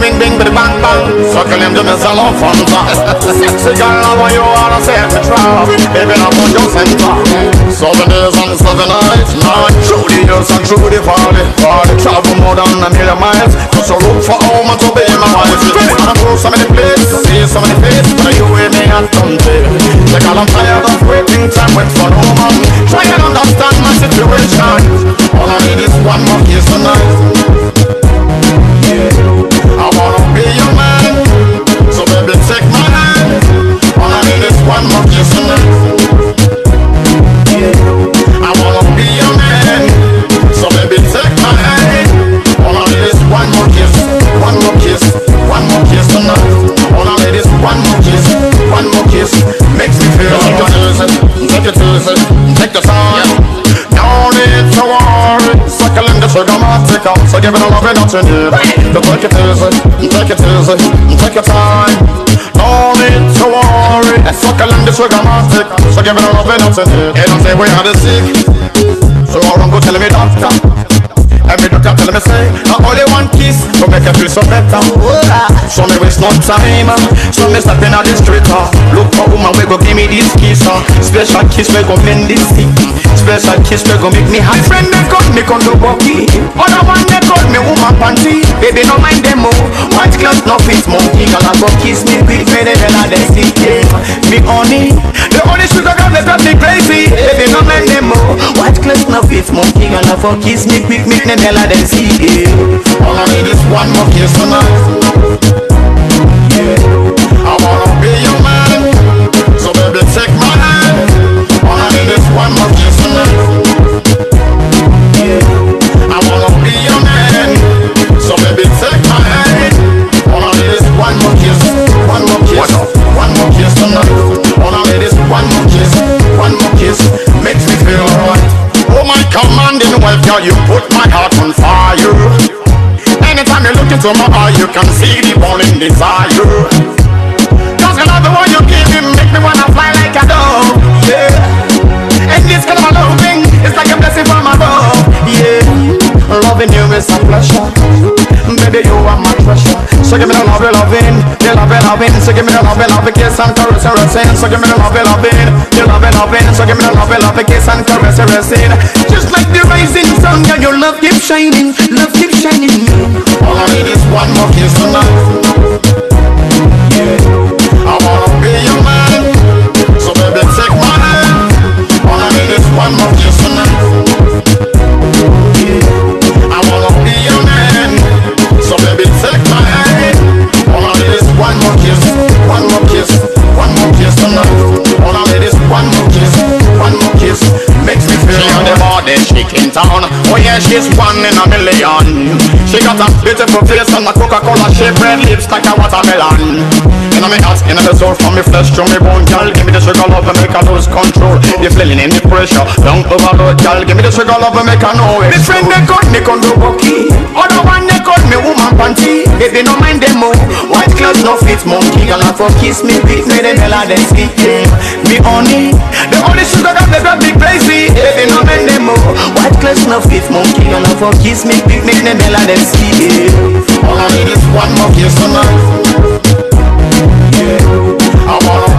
bing bing bing bang bang. Succulent to me Salone fanta. Sexy girl, I want you all to say me try. Baby, I'm on your center. Seven days and seven nights, nine. Through the years and through the party, party. Travel more than a million miles. Just to look for home and to be my wife. Wanna go so many places, see so many faces, but you with me and country. Like I'm tired of waiting time wait for no man. A love and not you need. So take it easy, take it easy, take your time. Don't need to worry, Succulent the sugar matic so love and not you need. They don't say we are the sick, so I won't go tell me doctor. Waste no time, so me step in the street. uh. Look for woman we go give me this kiss, uh. special kiss we go bend this stick. Special kiss we go make me happy. Friend they cut me condo bucky, other one they cut me woman panty. Baby no mind them more, white cloth no fit monkey. I go kiss me quick, me the hell they stick Me honey, the only sugar girl they got me crazy. Baby no mind them more, white cloth no fit monkey. I go kiss me quick, make them hell they see All I need is one more kiss tonight. Makes me feel alright. Oh my commanding wife, girl, you put my heart on fire. Anytime you look into my eye, you can see the burning desire. Loving, the love, loving. So give me the love, loving, kiss and caress, and caressing. So give me the love, loving, the love, it, loving. So give me the love, loving, kiss and caress, and caressing. Just like the rising sun, yeah, your love keeps shining, love keeps shining. All I need is one more kiss tonight. Beautiful face and a Coca-Cola shaped red lips like a watermelon. In my heart, in my soul, from me flesh to me bone, girl. Give me the sugar love and make her lose control. The feeling in the pressure, don't overload, girl. Give me the sugar love and make her know it. This friend they cut me condo bucky, other one they cut me woman panty. Baby no mind them more, white clothes no fit monkey. Girl I for kiss me, beat me the hell out them speak Me honey, the only sugar that they got me crazy. Baby no mind them more, white clothes no fit monkey. Girl I for kiss me, beat me the hell out them speak all I need is one more kiss on. Yeah, I wanna